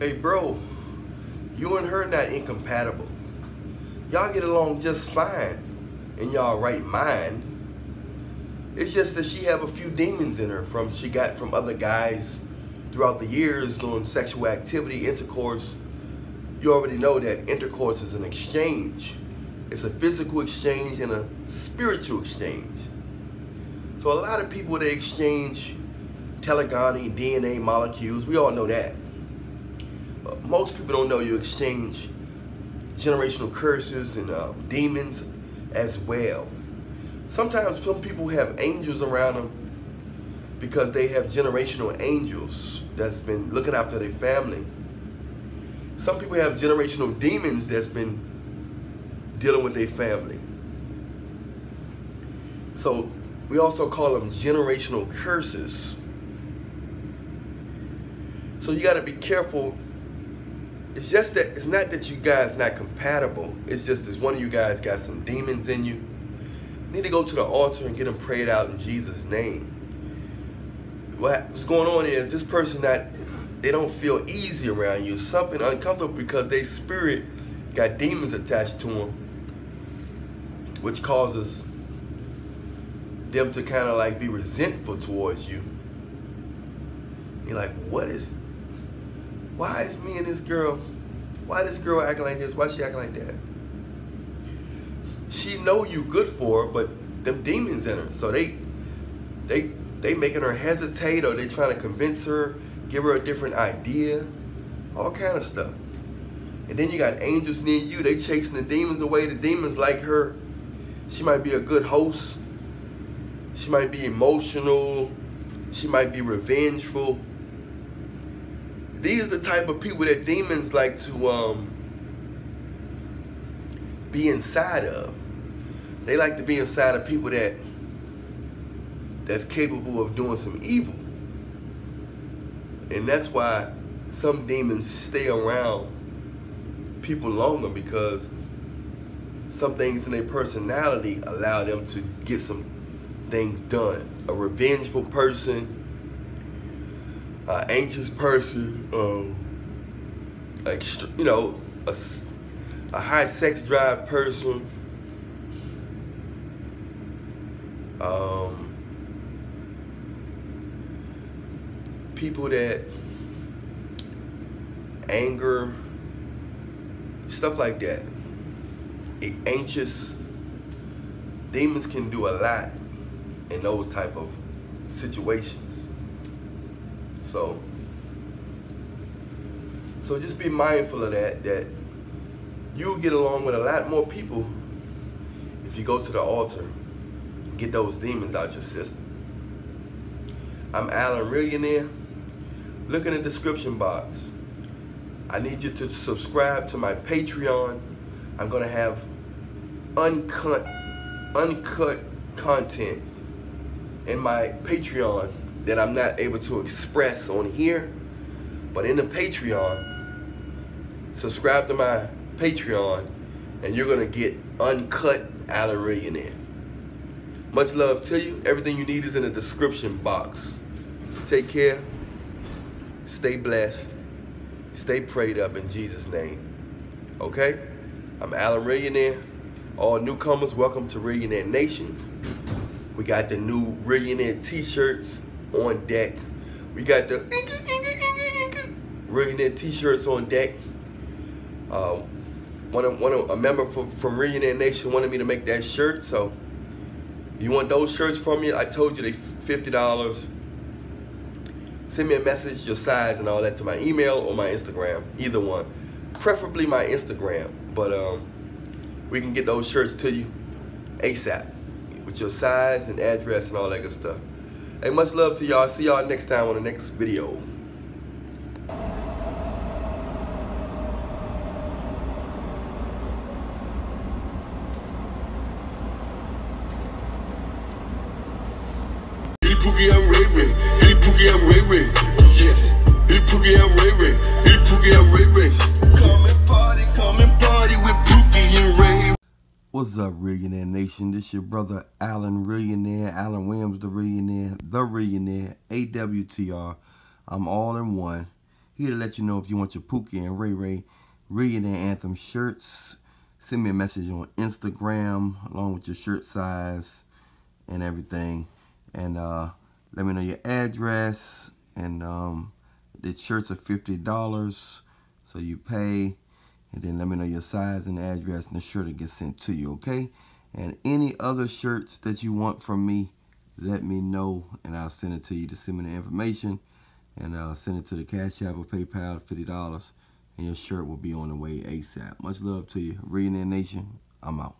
Hey, bro, you and her not incompatible. Y'all get along just fine in y'all right mind. It's just that she have a few demons in her from she got from other guys throughout the years doing sexual activity, intercourse. You already know that intercourse is an exchange. It's a physical exchange and a spiritual exchange. So a lot of people they exchange telegony, DNA molecules. We all know that most people don't know you exchange generational curses and uh, demons as well. Sometimes some people have angels around them because they have generational angels that's been looking after their family. Some people have generational demons that's been dealing with their family. So we also call them generational curses. So you got to be careful it's just that it's not that you guys not compatible. It's just as one of you guys got some demons in you. you need to go to the altar and get them prayed out in Jesus' name. What's going on is this person not they don't feel easy around you. Something uncomfortable because their spirit got demons attached to them, which causes them to kind of like be resentful towards you. You're like, what is why is me and this girl, why this girl acting like this? Why she acting like that? She know you good for her, but them demons in her. So they, they, they making her hesitate or they trying to convince her, give her a different idea, all kind of stuff. And then you got angels near you. They chasing the demons away. The demons like her. She might be a good host. She might be emotional. She might be revengeful. These are the type of people that demons like to um, be inside of. They like to be inside of people that that's capable of doing some evil. And that's why some demons stay around people longer because some things in their personality allow them to get some things done. A revengeful person, uh, anxious person, um, like you know, a, a high sex drive person. Um, people that anger, stuff like that. Anxious demons can do a lot in those type of situations. So, so just be mindful of that, that you'll get along with a lot more people if you go to the altar and get those demons out your system. I'm Allan Reallionaire. Look in the description box. I need you to subscribe to my Patreon. I'm gonna have uncut, uncut content in my Patreon that I'm not able to express on here. But in the Patreon, subscribe to my Patreon and you're gonna get uncut Allan Much love to you. Everything you need is in the description box. Take care. Stay blessed. Stay prayed up in Jesus' name. Okay? I'm Allan Reallionaire. All newcomers, welcome to Reallionaire Nation. We got the new Reallionaire t-shirts on deck. We got the Reallionaire t-shirts on deck. Uh, one of, one of, a member from, from Reallionaire Nation wanted me to make that shirt, so you want those shirts from me? I told you they $50. Send me a message, your size and all that to my email or my Instagram, either one. Preferably my Instagram, but um, we can get those shirts to you ASAP with your size and address and all that good stuff. Hey, much love to y'all. See y'all next time on the next video. Up, Reallionaire Nation? This your brother Allan Reallionaire, Allan Williams, the Reallionaire, the Reallionaire, AWTR. I'm all in one. here to let you know if you want your Pookie and Ray Ray Reallionaire Anthem shirts. Send me a message on Instagram along with your shirt size and everything. And uh, let me know your address. And um, the shirts are $50. So you pay. And then let me know your size and address and the shirt will get sent to you, okay? And any other shirts that you want from me, let me know and I'll send it to you to send me the information and I'll send it to the Cash App or PayPal, $50 and your shirt will be on the way ASAP. Much love to you. Reallionaire Nation, I'm out.